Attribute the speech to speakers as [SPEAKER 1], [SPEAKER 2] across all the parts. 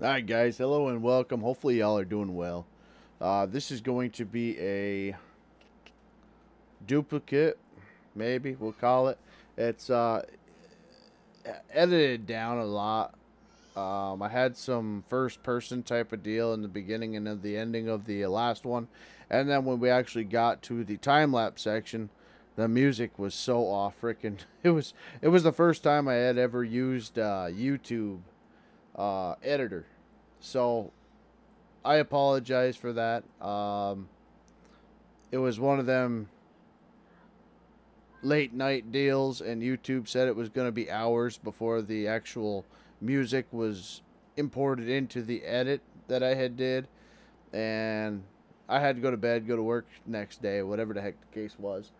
[SPEAKER 1] Alright guys, hello and welcome. Hopefully y'all are doing well. Uh, this is going to be a duplicate, maybe we'll call it. It's uh, edited down a lot. Um, I had some first person type of deal in the beginning and at the ending of the last one. And then when we actually got to the time lapse section, the music was so off freaking. It was it was the first time I had ever used uh, YouTube uh, editor. So I apologize for that. Um, it was one of them late night deals, and YouTube said it was going to be hours before the actual music was imported into the edit that I had did, and I had to go to bed, go to work next day, whatever the heck the case was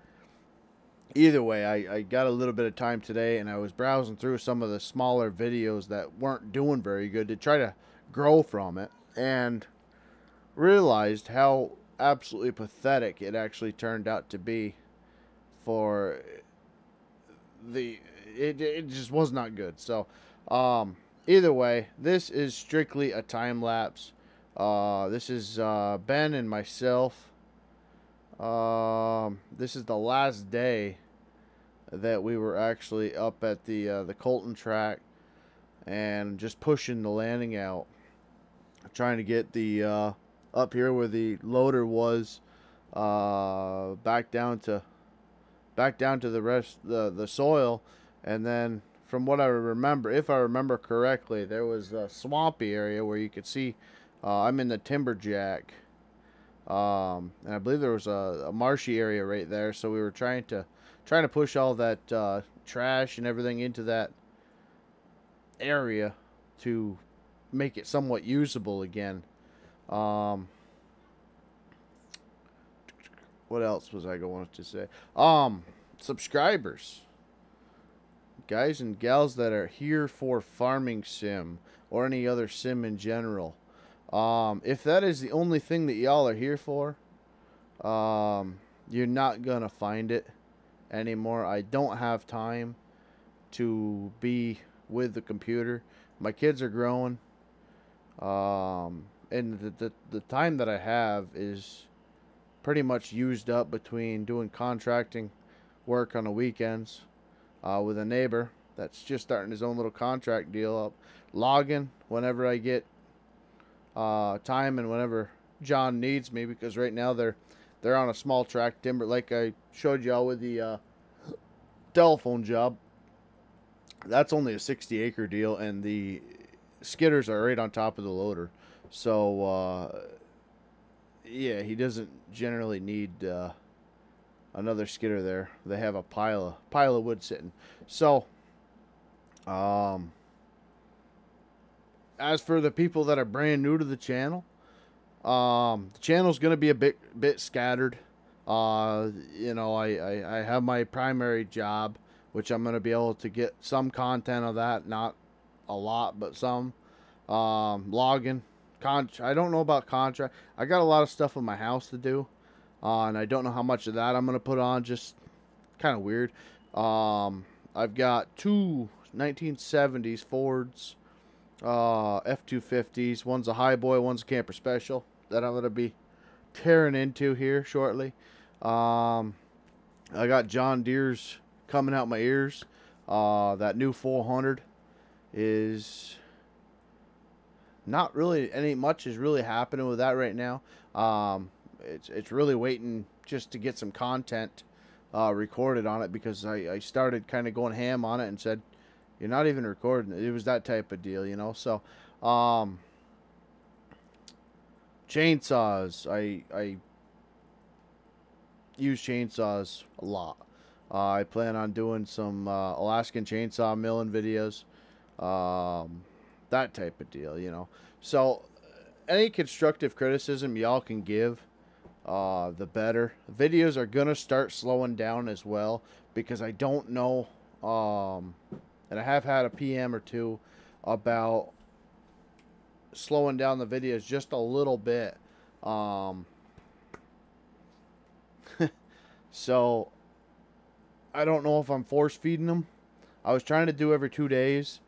[SPEAKER 1] either way, I, I got a little bit of time today and I was browsing through some of the smaller videos that weren't doing very good to try to grow from it and realized how absolutely pathetic it actually turned out to be for the it, it just was not good. So um either way this is strictly a time lapse. Uh this is uh ben and myself. Um, this is the last day that we were actually up at the uh, the Colton track and just pushing the landing out, trying to get the uh, up here where the loader was uh, back down to back down to the rest the the soil, and then from what I remember, if I remember correctly, there was a swampy area where you could see. Uh, I'm in the timberjack um, and I believe there was a, a, marshy area right there, so we were trying to trying to push all that uh, trash and everything into that area to make it somewhat usable again. Um, what else was I going to say? Um, subscribers, guys and gals that are here for farming sim or any other sim in general. Um, if that is the only thing that y'all are here for, um, you're not going to find it anymore. I don't have time to be with the computer. My kids are growing. Um, and the, the, the time that I have is pretty much used up between doing contracting work on the weekends uh, with a neighbor that's just starting his own little contract deal up, logging whenever I get uh, time and whenever John needs me because right now they're they're on a small track timber like I showed y'all with the uh, telephone job. That's only a 60 acre deal and the skidders are right on top of the loader. So uh, yeah, he doesn't generally need uh, another skidder there. They have a pile of pile of wood sitting. So um as for the people that are brand new to the channel, um, the channel's going to be a bit bit scattered. Uh, you know, I, I, I have my primary job, which I'm going to be able to get some content of that, not a lot, but some. Um, logging, con I don't know about contract. I got a lot of stuff in my house to do, uh, and I don't know how much of that I'm going to put on. Just kind of weird. Um, I've got two 1970s Fords uh, F-250s. One's a high boy, one's a camper special that I'm going to be tearing into here shortly. Um, I got John Deere's coming out my ears. Uh, that new 400 is not really any much is really happening with that right now. Um, it's it's really waiting just to get some content uh, recorded on it because I, I started kind of going ham on it and said you're not even recording it. It was that type of deal, you know. So, um, chainsaws. I I use chainsaws a lot. Uh, I plan on doing some uh, Alaskan chainsaw milling videos, um, that type of deal, you know. So, any constructive criticism y'all can give, uh, the better. Videos are gonna start slowing down as well because I don't know. Um, and I have had a PM or two about slowing down the videos just a little bit. Um, so I don't know if I'm force feeding them. I was trying to do every two days,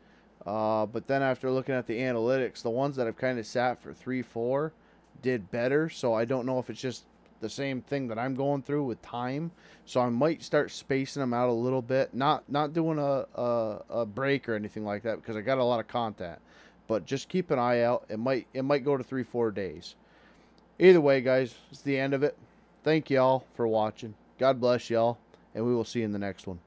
[SPEAKER 1] Uh, but then after looking at the analytics, the ones that I've kind of sat for three, four did better. So I don't know if it's just the same thing that I'm going through with time. So I might start spacing them out a little bit. Not not doing a, a, a break or anything like that because I got a lot of content. But just keep an eye out. It might it might go to three, four days. Either way, guys, it's the end of it. Thank y'all for watching. God bless y'all, and we will see you in the next one.